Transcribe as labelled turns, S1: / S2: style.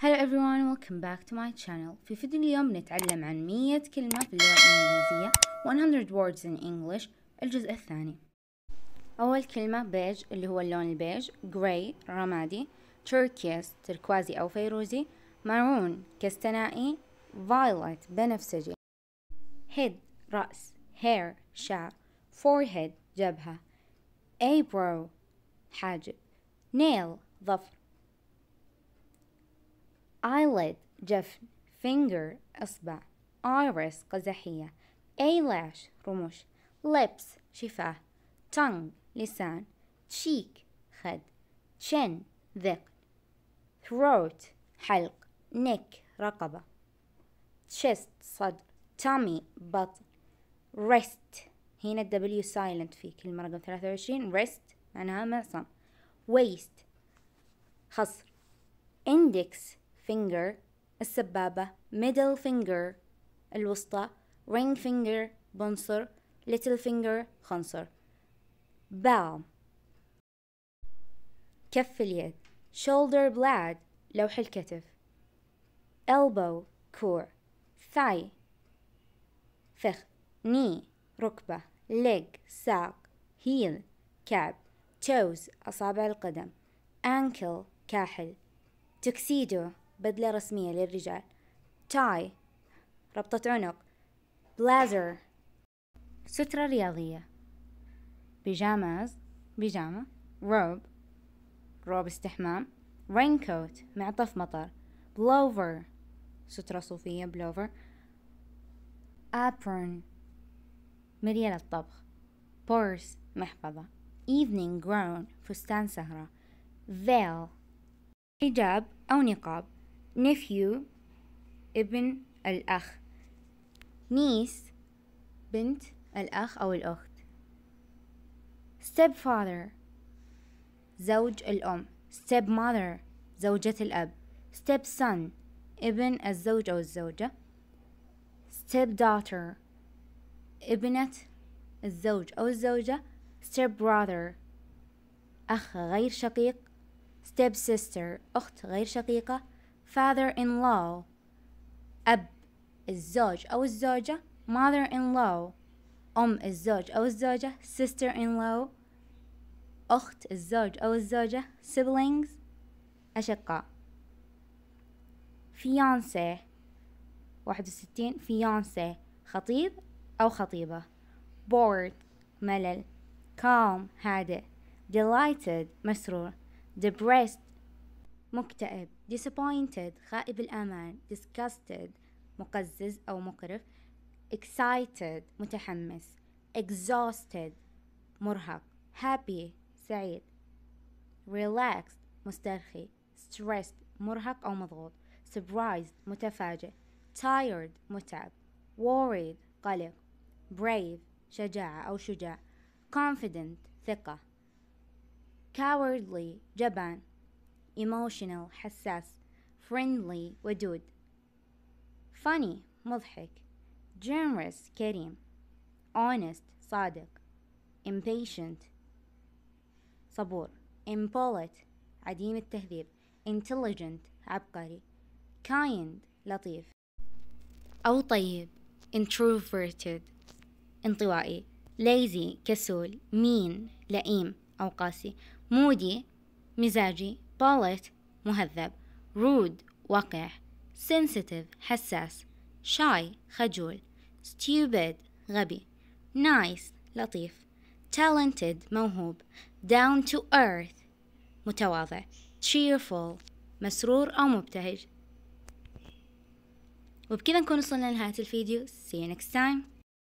S1: Hello everyone welcome back to my channel. في فيديو اليوم نتعلم عن 100 كلمة في اللغة الإنجليزية 100 words in English الجزء الثاني. أول كلمة بيج اللي هو اللون البيج grey رمادي turquoise تركوازي أو فيروزي maroon كستنائي violet بنفسجي. head رأس hair شعر forehead جبهة. eyebrow حاجب. nail ظفر. eyelid جفن finger إصبع iris قزحية eyelash رموش lips شفاه tongue لسان cheek خد chin ذقن throat حلق neck رقبة chest صدر tummy بطن wrist هنا الدبليو سايلنت في كلمة رقم ثلاثة وعشرين wrist معناها معصم waist خصر index finger السبابة middle finger الوسطى ring finger بنصر little finger خنصر palm كف اليد shoulder blade لوح الكتف elbow كوع thigh فخ knee ركبة leg ساق heel كعب toes أصابع القدم ankle كاحل tuxedo بدلة رسمية للرجال. tie ربطة عنق. blazer سترة رياضية. بيجاماز بيجامة. روب روب استحمام. raincoat معطف مطر. blower سترة صوفية بلوفر. apron مريال الطبخ. purse محفظة. evening gown فستان سهرة. veil حجاب أو نقاب. Nephew ابن الأخ. Niece بنت الأخ أو الأخت. Stepfather زوج الأم. Stepmother زوجة الأب. Stepson ابن الزوج أو الزوجة. Stepdaughter ابنة الزوج أو الزوجة. Stepbrother أخ غير شقيق. Stepsister أخت غير شقيقة. Father in law أب الزوج أو الزوجة mother in law أم الزوج أو الزوجة sister in law أخت الزوج أو الزوجة siblings أشقاء. fiancé واحد وستين fiancé خطيب أو خطيبة. bored ملل calm هادئ. delighted مسرور. depressed مكتئب disappointed خائب الآمال disgusted مقزز أو مقرف excited متحمس exhausted مرهق happy سعيد relaxed مسترخي stressed مرهق أو مضغوط surprised متفاجئ tired متعب worried قلق brave شجاعة أو شجاع confident ثقة cowardly جبان emotional حساس friendly ودود funny مضحك generous كريم honest صادق impatient صبور impolite عديم التهذيب intelligent عبقري kind لطيف أو طيب introverted انطوائي lazy كسول mean لئيم أو قاسي moody مزاجي polite مهذب rude وقح sensitive حساس shy خجول stupid غبي nice nice, لطيف talented موهوب down to earth متواضع cheerful مسرور أو مبتهج. وبكذا نكون وصلنا لنهاية الفيديو. See you next time.